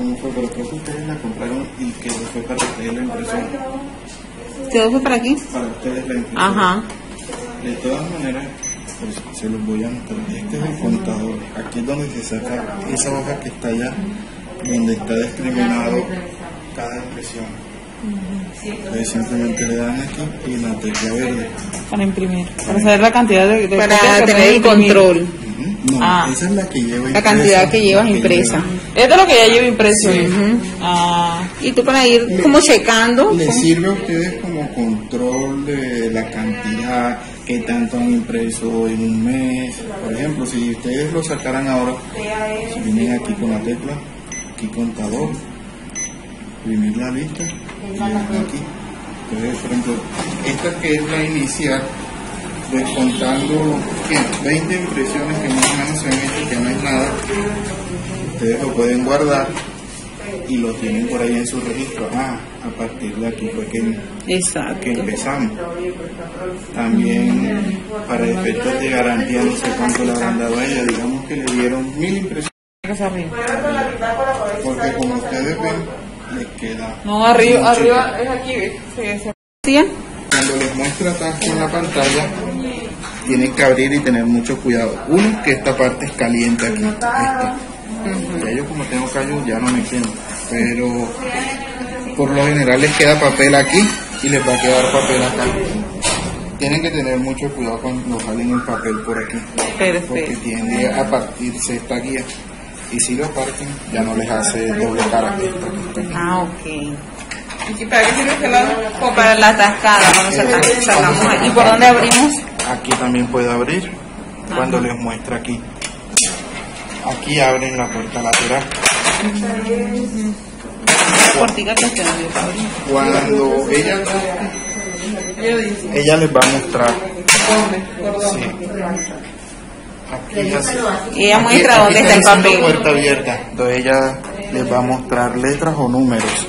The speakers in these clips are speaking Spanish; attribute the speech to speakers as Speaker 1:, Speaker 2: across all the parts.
Speaker 1: ¿Cómo fue? ¿Pero creo que ustedes la compraron y que fue para ustedes la impresión?
Speaker 2: ¿Todo fue para aquí?
Speaker 1: Para ustedes la impresión.
Speaker 2: Ajá.
Speaker 1: De todas maneras, pues se los voy a mostrar. Este es el contador. Aquí es donde se saca esa hoja que está allá, donde está discriminado cada impresión. Entonces simplemente le dan aquí y la tecla verde.
Speaker 3: Para imprimir. Para saber la cantidad de, de
Speaker 2: Para tener el
Speaker 3: imprimir.
Speaker 2: control.
Speaker 1: No,
Speaker 3: Ah.
Speaker 1: esa es la que lleva
Speaker 2: La cantidad que llevas impresa.
Speaker 3: Esto es lo que ya llevo impreso.
Speaker 2: Ujú.
Speaker 3: Ah,
Speaker 2: Y tú para ir como checando.
Speaker 1: Les sirve a ustedes como control de la cantidad que tanto han impreso en un mes. Por ejemplo, si ustedes lo sacaran ahora, si vienen aquí con la tecla, aquí contador, imprimir la lista y le aquí. Entonces, por ejemplo, esta que es la inicial, descontando ¿qué? 20 impresiones que más o menos se han hecho, que no es nada, ustedes lo pueden guardar y lo tienen por ahí en su registro. Ah, a partir de aquí fue que, empezamos. También para efectos de garantía, no sé cuánto le habrán dado a ella, digamos que le dieron mil impresiones, porque como ustedes ven, les queda.
Speaker 3: No, arriba, arriba es aquí. Sí, sí.
Speaker 2: ¿Sí?
Speaker 1: Cuando les muestra atrás en la pantalla, tienen que abrir y tener mucho cuidado. Uno, que esta parte es caliente aquí. Esta. Ya yo como tengo callos ya no me quedo. Pero por lo general les queda papel aquí y les va a quedar papel acá. Tienen que tener mucho cuidado cuando jalen el papel por aquí. Porque tiende a partirse esta guía. Y si lo parten, ya no les hace doble cara. esta.
Speaker 2: Ah, ok.
Speaker 3: ¿Y para qué sirve este lado?
Speaker 2: O para la tascada, cuando sacamos. ¿Y por dónde abrimos?
Speaker 1: Aquí también puede abrir cuando les muestra aquí. Aquí abren la puerta lateral. Cuando ella
Speaker 3: Ella
Speaker 1: les va a mostrar. Sí. Aquí.
Speaker 2: Y ella muestra
Speaker 1: aquí
Speaker 2: dónde está el papel.
Speaker 1: puerta abierta. Entonces ella les va a mostrar letras o números.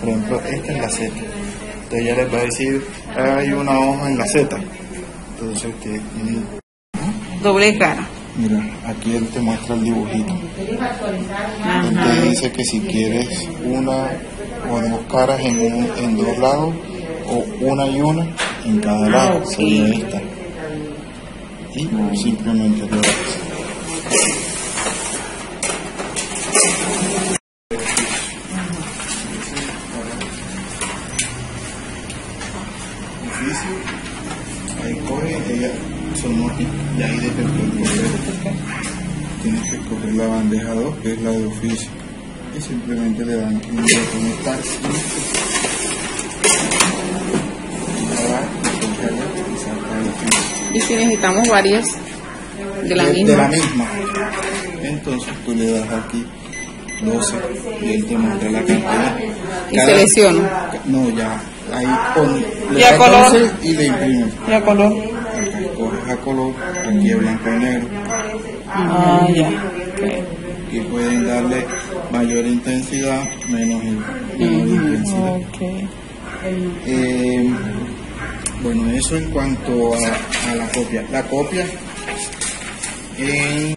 Speaker 1: Por ejemplo, esta es la Z. Entonces ella les va a decir, hay una hoja en la Z. Entonces ustedes tienen
Speaker 2: Doble cara.
Speaker 1: Mira, aquí él te muestra el dibujito. Él te dice que si quieres una o dos caras en, un- en dos lados o una y una en cada lado,
Speaker 2: ok.
Speaker 1: sería esta. Y simplemente lo haces. Ella somos y ahí desde el correo tienes que escoger la bandeja 2 que es la de oficio y simplemente le dan un botón start y
Speaker 2: si necesitamos varias de la
Speaker 1: de,
Speaker 2: misma.
Speaker 1: de la misma entonces tú le das aquí 12 y él te muestra la cantidad
Speaker 2: Y selecciono.
Speaker 1: no ya ahí pon le
Speaker 3: ¿Y a
Speaker 1: das
Speaker 3: color?
Speaker 1: 12 y le imprimes
Speaker 3: ¿Y a color?
Speaker 1: A color aquí blanco y negro
Speaker 3: Ah, ya.
Speaker 1: y pueden darle mayor intensidad, menos, menor intensidad.
Speaker 3: Ok.
Speaker 1: Eh, bueno, eso en cuanto a, a la copia. La copia, en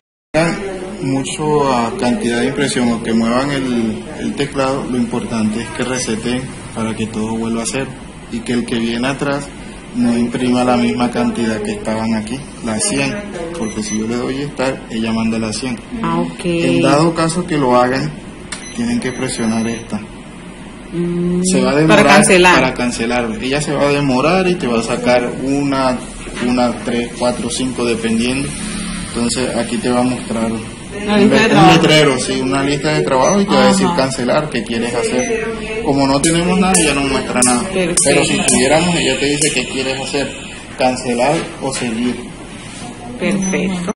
Speaker 1: mucho a cantidad de impresión o que muevan el, el teclado, lo importante es que reseten para que todo vuelva a ser y que el que viene atrás no imprima la misma cantidad que estaban aquí, la 100, porque si yo le doy esta, ella manda la 100.
Speaker 2: Ah.
Speaker 1: En dado caso que lo hagan, tienen que presionar esta.
Speaker 2: Mm,
Speaker 1: Se va a demorar
Speaker 2: para cancelar.
Speaker 1: para cancelar. Ella se va a demorar y te va a sacar una, una, tres, cuatro, cinco, dependiendo. Entonces aquí te va a mostrar
Speaker 3: Una lista de
Speaker 1: un letrero, sí, una lista de trabajo y te va a decir cancelar, qué quieres hacer. Como no tenemos nada, ella no muestra nada.
Speaker 2: Perfecto.
Speaker 1: Pero si tuviéramos, ella te dice qué quieres hacer, cancelar o seguir.
Speaker 2: Perfecto.